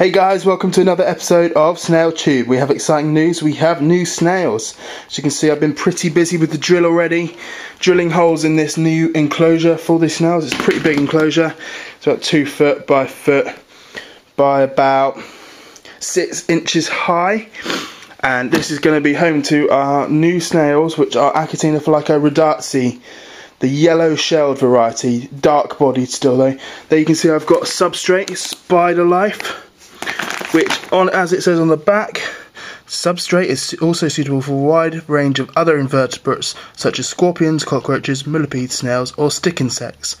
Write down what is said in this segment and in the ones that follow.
Hey guys, welcome to another episode of Snail Tube. We have exciting news. We have new snails. As you can see, I've been pretty busy with the drill already, drilling holes in this new enclosure for these snails. It's a pretty big enclosure. It's about two foot by foot by about six inches high. And this is going to be home to our new snails, which are Achatina rodatzi the yellow shelled variety, dark bodied still though. There you can see I've got substrate, spider life which on as it says on the back substrate is also suitable for a wide range of other invertebrates such as scorpions, cockroaches, millipedes, snails or stick insects.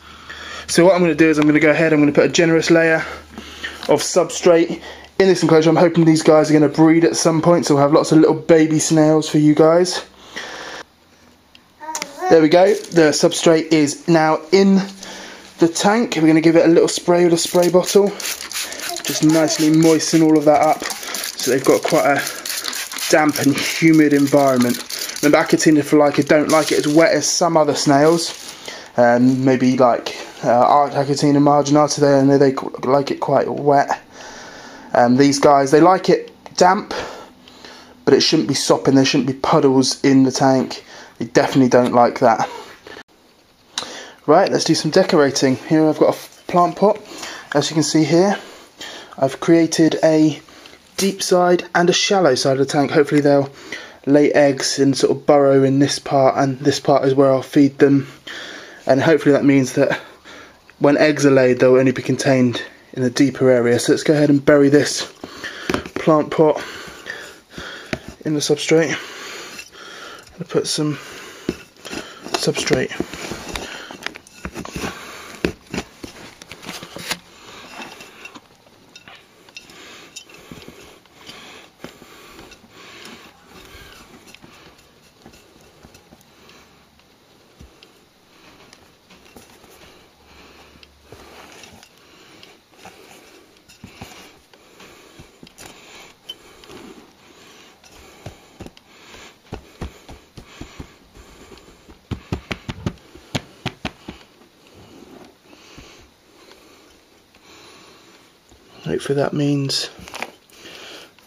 So what I'm going to do is I'm going to go ahead I'm going to put a generous layer of substrate in this enclosure. I'm hoping these guys are going to breed at some point so we'll have lots of little baby snails for you guys. There we go, the substrate is now in the tank. We're going to give it a little spray with a spray bottle just nicely moisten all of that up so they've got quite a damp and humid environment. Remember Achatina fulica don't like it as wet as some other snails, um, maybe like uh, Achatina marginata, they, they like it quite wet. Um, these guys, they like it damp, but it shouldn't be sopping, there shouldn't be puddles in the tank. They definitely don't like that. Right, let's do some decorating. Here I've got a plant pot, as you can see here. I've created a deep side and a shallow side of the tank. Hopefully they'll lay eggs and sort of burrow in this part and this part is where I'll feed them. And hopefully that means that when eggs are laid they'll only be contained in a deeper area. So let's go ahead and bury this plant pot in the substrate. I'll put some substrate hopefully that means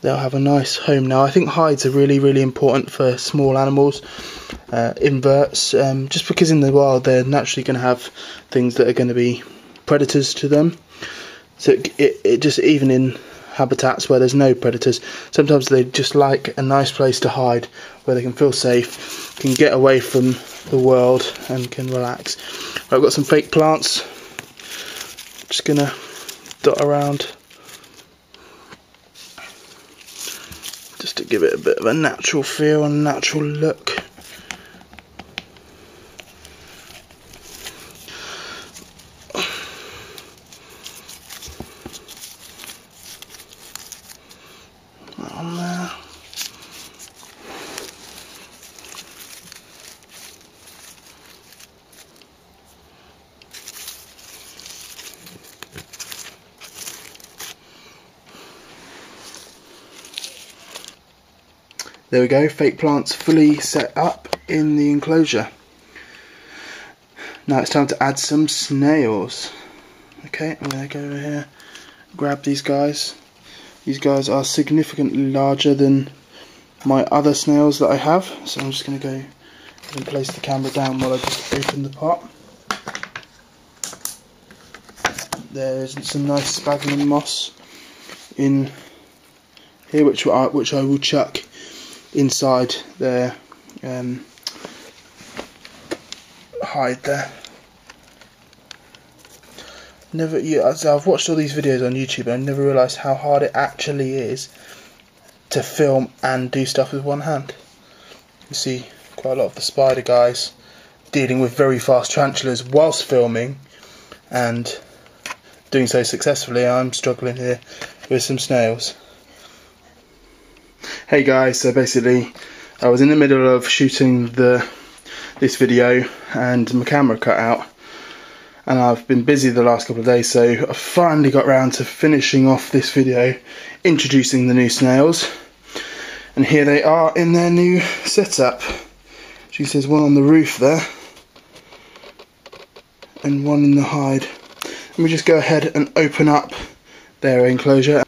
they'll have a nice home now. I think hides are really, really important for small animals, uh, inverts, um, just because in the wild they're naturally going to have things that are going to be predators to them. So it, it, it, just even in habitats where there's no predators, sometimes they just like a nice place to hide where they can feel safe, can get away from the world and can relax. I've got some fake plants, just gonna dot around to give it a bit of a natural feel and natural look. There we go, fake plants fully set up in the enclosure. Now it's time to add some snails. Okay, I'm going to go over here, grab these guys. These guys are significantly larger than my other snails that I have, so I'm just going to go and place the camera down while I just open the pot. There's some nice sphagnum moss in here, which I, which I will chuck inside their um, hide there. Never, yeah, I've watched all these videos on YouTube and I never realised how hard it actually is to film and do stuff with one hand. You see quite a lot of the spider guys dealing with very fast tarantulas whilst filming and doing so successfully. I'm struggling here with some snails. Hey guys, so basically I was in the middle of shooting the this video and my camera cut out and I've been busy the last couple of days so I finally got around to finishing off this video introducing the new snails and here they are in their new setup. She says one on the roof there and one in the hide. Let me just go ahead and open up their enclosure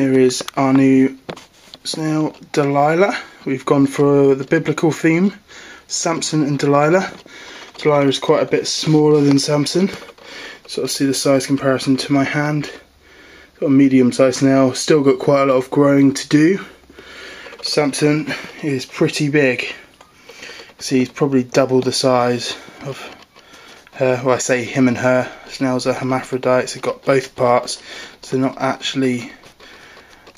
Here is our new snail Delilah. We've gone for the biblical theme, Samson and Delilah. Delilah is quite a bit smaller than Samson. Sort of see the size comparison to my hand. Got a medium sized snail, still got quite a lot of growing to do. Samson is pretty big. See, he's probably double the size of her. Well, I say him and her. Snails are hermaphrodites. They've got both parts, so they're not actually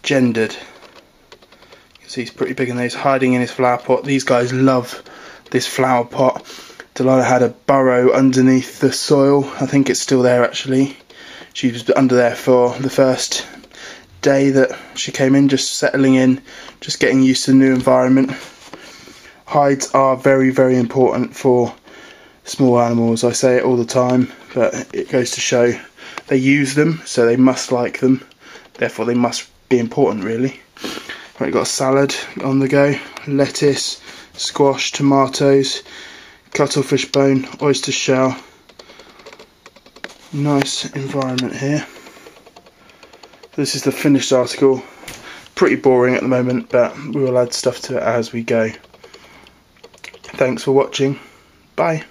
gendered. You can see he's pretty big and he's hiding in his flower pot. These guys love this flower pot. Delilah had a burrow underneath the soil. I think it's still there actually. She was under there for the first day that she came in, just settling in, just getting used to the new environment. Hides are very, very important for small animals. I say it all the time, but it goes to show they use them, so they must like them. Therefore, they must be important, really. Right, got a salad on the go, lettuce, squash, tomatoes, cuttlefish bone, oyster shell. Nice environment here. This is the finished article. Pretty boring at the moment, but we will add stuff to it as we go. Thanks for watching. Bye.